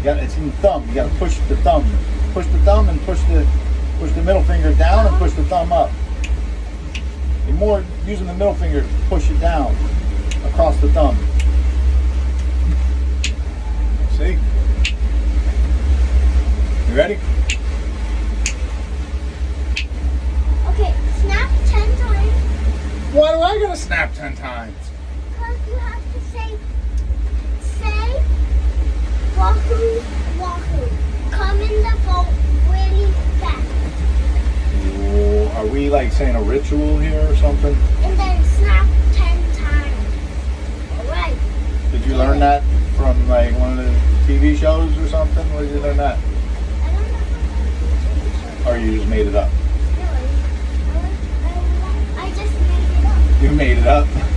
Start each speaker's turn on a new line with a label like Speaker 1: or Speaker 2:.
Speaker 1: You got it's in the thumb. You got to push the thumb, push the thumb, and push the push the middle finger down and push the thumb up. You're more using the middle finger to push it down across the thumb. See? You ready?
Speaker 2: Okay, snap ten times.
Speaker 1: Why do I gotta snap ten times?
Speaker 2: Because you have to say,
Speaker 1: we like saying a ritual here or something?
Speaker 2: And then snap ten times. Alright.
Speaker 1: Did you learn that from like one of the TV shows or something? Where did you learn that?
Speaker 2: I don't know.
Speaker 1: Or you just made it up?
Speaker 2: No, I, I, I just made it up.
Speaker 1: You made it up.